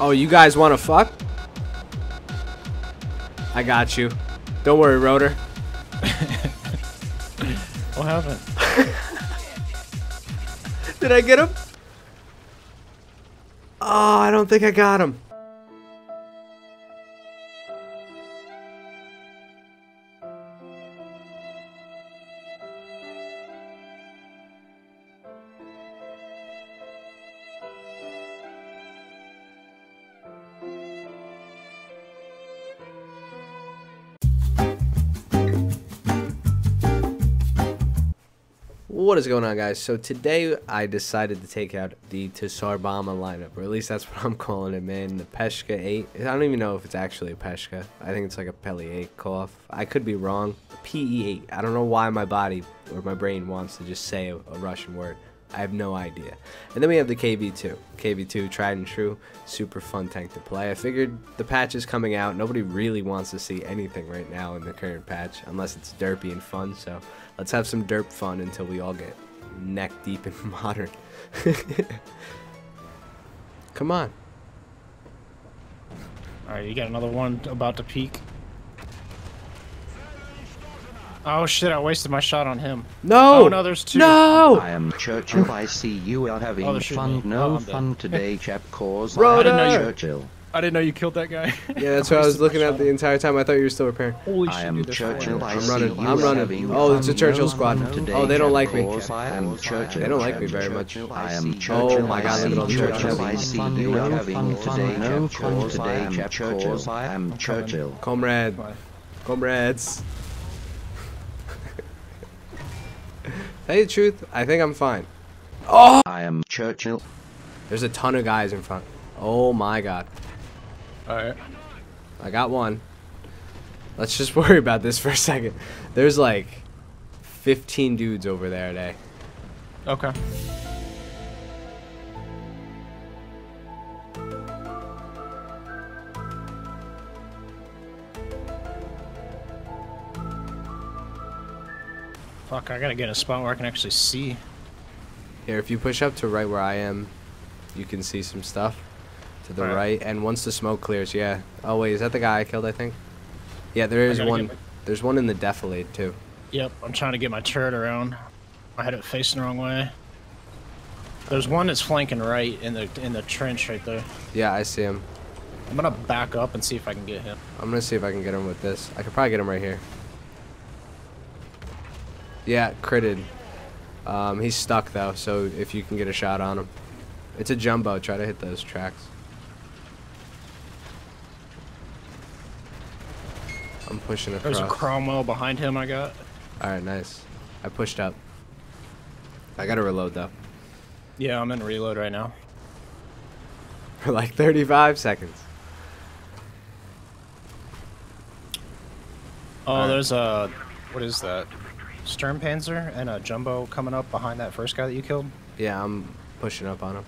Oh, you guys want to fuck? I got you. Don't worry, Rotor. What happened? Did I get him? Oh, I don't think I got him. What is going on, guys? So today I decided to take out the Tsar Bomba lineup, or at least that's what I'm calling it, man. The Peshka 8. I don't even know if it's actually a Peshka. I think it's like a Peli 8 call I could be wrong. PE8. I don't know why my body or my brain wants to just say a, a Russian word. I have no idea. And then we have the KV2. KV2, tried and true, super fun tank to play. I figured the patch is coming out. Nobody really wants to see anything right now in the current patch, unless it's derpy and fun. So let's have some derp fun until we all get neck deep in modern. Come on. Alright, you got another one about to peak. Oh shit, I wasted my shot on him. No! Oh no, there's two. No! I am Churchill. I see you are having Oh, they're me. fun. Oh, No I'm fun today, chap. Cause Rhoda! I am Churchill. I didn't know you killed that guy. Yeah, that's what I was looking at the entire time. I thought you were still repairing. Holy I shit, am dude, Churchill. I I'm running, I'm are running. Oh, it's a. Churchill squad. today, Oh, they don't like me. I am Churchill. They don't like me very much. I am Oh Churchill. my God, I look at all see the you having fun. You having today, no fun today, chap. Cause I am Churchill. Comrade. Why? Comrades. Tell you the truth, I think I'm fine. Oh! I am Churchill. There's a ton of guys in front. Oh my god. Alright. I got one. Let's just worry about this for a second. There's like 15 dudes over there today. Okay. Fuck, I gotta get a spot where I can actually see. Here, if you push up to right where I am, you can see some stuff to the Alright. right. And once the smoke clears, yeah. Oh wait, is that the guy I killed? I think. Yeah, there is one. my- There's one in the defilade too. Yep, I'm trying to get my turret around. I had it facing the wrong way. There's one that's flanking right in the in the trench right there. Yeah, I see him. I'm gonna back up and see if I can get him. I'm gonna see if I can get him with this. I could probably get him right here. Yeah, critted. Um, he's stuck though, so if you can get a shot on him. It's a jumbo, try to hit those tracks. Pushing across. There's a Cromwell behind him I got. Alright, nice. I pushed up. I gotta reload though. Yeah, I'm in reload right now. For like 35 seconds. Oh, Alright. there's a what is that? Sturmpanzer and a jumbo coming up behind that first guy that you killed. Yeah, I'm pushing up on him.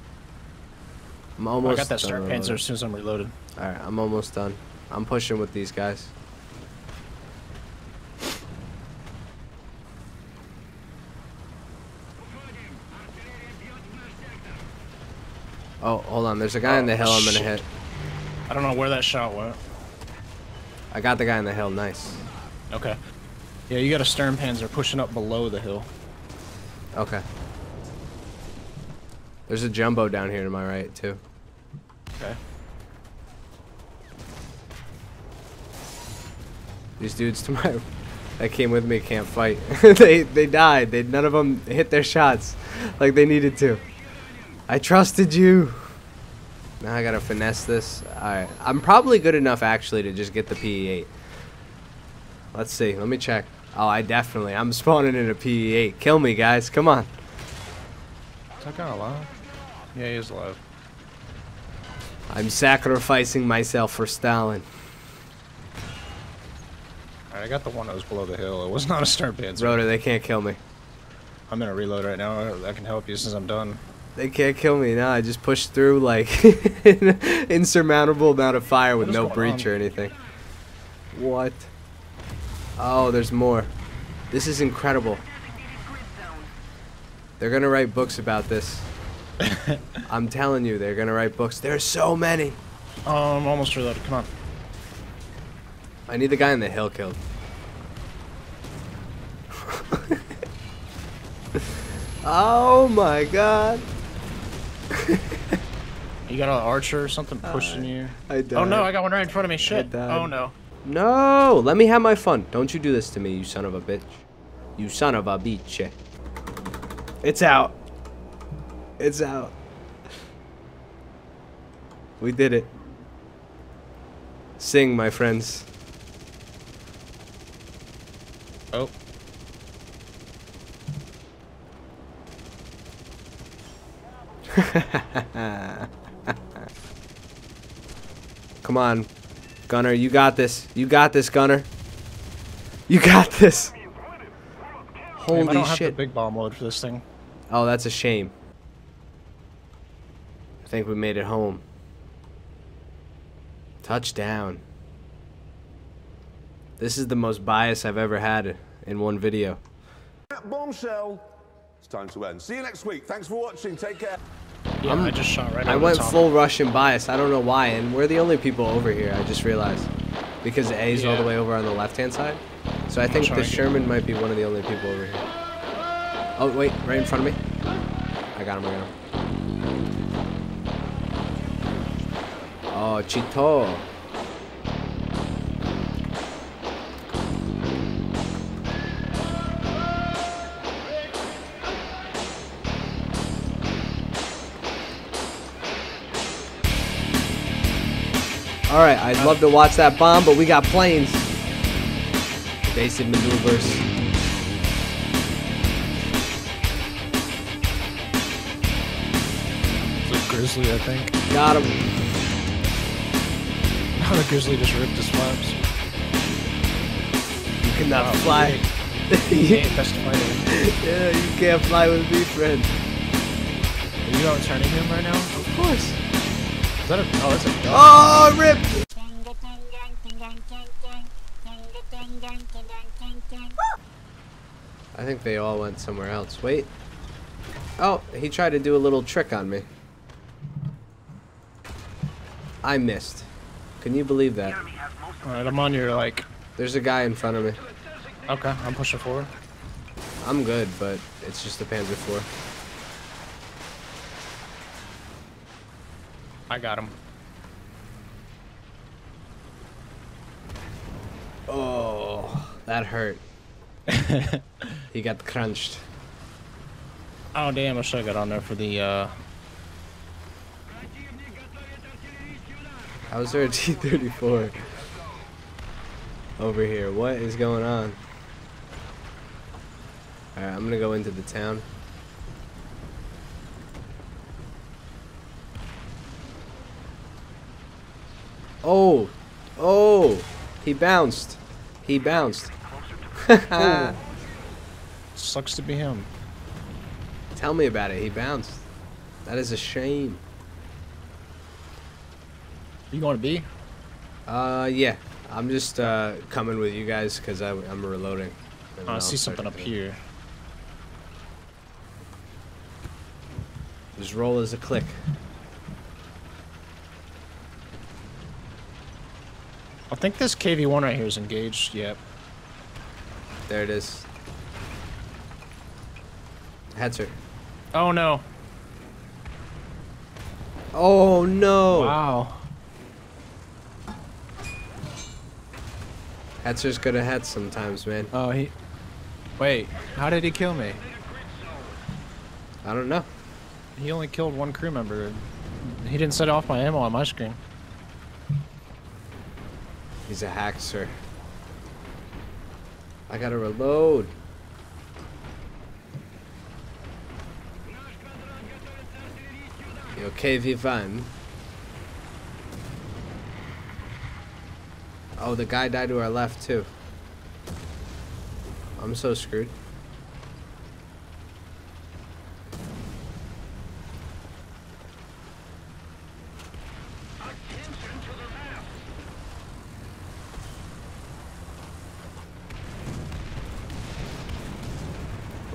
I'm Oh, I almost got that done Sturmpanzer as soon as I'm reloaded. Alright, I'm almost done. I'm pushing with these guys. Oh, hold on. There's a guy oh, in the Oh, hill I'm gonna hit. I don't know where that shot went. I got the guy in the hill. Nice. Okay. Yeah, you got a Sturmpanzer pushing up below the hill. Okay. There's a jumbo down here to my right, too. Okay. These dudes to my that came with me can't fight. they they died. They none of them hit their shots like they needed to. I trusted you. Now I gotta finesse this. Alright. I'm probably good enough actually to just get the PE8. Let's see. Let me check. Oh, I definitely. I'm spawning in a PE8. Kill me, guys. Come on. Is that guy alive? Yeah, he is alive. I'm sacrificing myself for Stalin. Alright, I got the one that was below the hill. It was not a start Sturmpanzer. Rhoda, they can't kill me. I'm gonna reload right now. I can help you since I'm done. They can't kill me. now. I just pushed through like an insurmountable amount of fire with no breach on? or anything. What? Oh, there's more. This is incredible. They're gonna write books about this. I'm telling you, they're gonna write books. There's so many. Oh, I'm almost reloaded. Come on. I need the guy in the hill killed. oh my god. You got an archer or something pushing you? I died. Oh no, I got one right in front of me. Shit. Oh no. No, let me have my fun. Don't you do this to me, you son of a bitch. You son of a bitch. It's out. It's out. We did it. Sing, my friends. Come on, Gunner. You got this. You got this, Gunner. You got this. Damn, I Holy don't have the shit. big bomb load for this thing. Oh, that's a shame. I think we made it home. Touchdown. This is the most bias I've ever had in one video. That bombshell. It's time to end. See you next week. Thanks for watching. Take care. Yeah, I just shot right I went full Russian bias. I don't know why, and we're the only people over here. I just realized because A's all the way over on the left-hand side. So I think the Sherman might be one of the only people over here. Oh wait, right in front of me. I got him. I got him. Oh, Chito. All right, I'd love to watch that bomb, but we got planes. Basic maneuvers. It's a grizzly, I think. Got him. Oh, the grizzly just ripped his flaps. You cannot Wow, fly. He ain't best fighter. yeah, you can't fly with me, friend. Are you outsturning him right now? Of course. Is that a? Oh, that's a gun. Oh, rip. I think they all went somewhere else. Wait. Oh, he tried to do a little trick on me. I missed. Can you believe that? All right, I'm on your like. There's a guy in front of me. Okay, I'm pushing forward. I'm good, but it's just a Panzer IV. I got him. Oh, that hurt. he got crunched. Oh damn! I should have got on there for the. uh How's there a T-34 over here? What is going on? Alright, I'm gonna go into the town. Oh! Oh! He bounced. He bounced. Sucks to be him. Tell me about it. He bounced. That is a shame. You going to be? Uh, yeah. I'm just uh, coming with you guys because I'm reloading. I see something up here. Just roll as a click. I think this KV-1 right here is engaged. Yep. There it is. Hetzer. Oh no! Oh no! Wow. Hetzer's good at hets sometimes, man. Oh, he. Wait, how did he kill me? I don't know. He only killed one crew member. He didn't set off my ammo on my screen. He's a hacker. I gotta reload. Yo, KV1. Oh, the guy died to our left, too. I'm so screwed.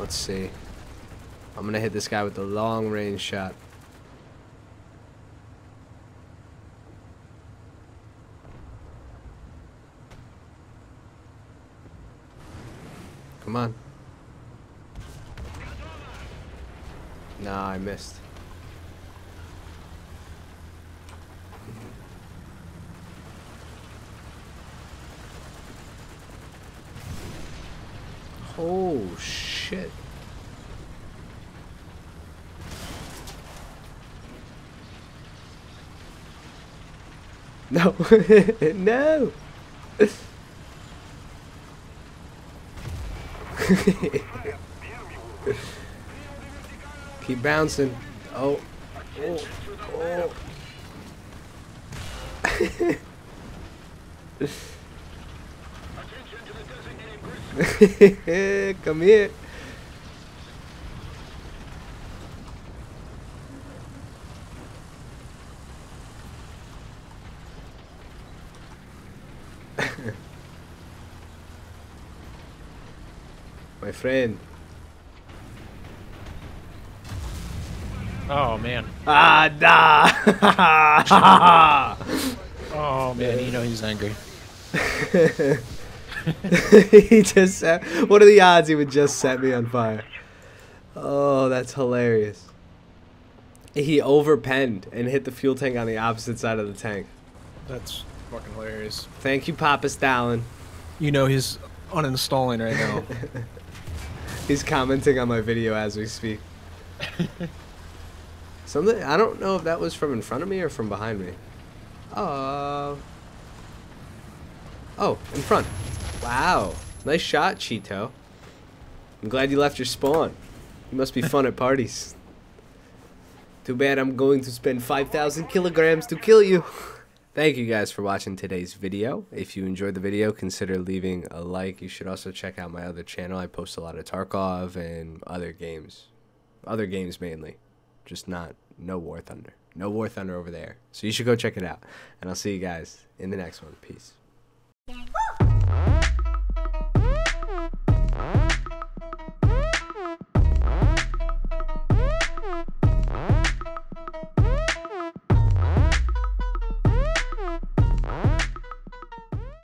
Let's see. I'm going to hit this guy with the long range shot. Come on. Nah, I missed. Oh. No. no. Keep bouncing. Oh. Oh. Oh. Come here. My friend. Oh man. Ah, da. Oh man, you know he's angry. he just set, what are the odds he would just set me on fire? Oh, that's hilarious. He overpenned and hit the fuel tank on the opposite side of the tank. That's fucking hilarious. Thank you, Papa Stalin. You know he's uninstalling right now. He's commenting on my video as we speak. Something I don't know if that was from in front of me or from behind me. Uh Oh, in front. Wow. Nice shot, Cheeto. I'm glad you left your spawn. You must be fun at parties. Too bad I'm going to spend 5,000 kilograms to kill you. Thank you guys for watching today's video. If you enjoyed the video, consider leaving a like. You should also check out my other channel. I post a lot of Tarkov and other games. Other games mainly. Just not, no War Thunder. No War Thunder over there. So you should go check it out. And I'll see you guys in the next one. Peace.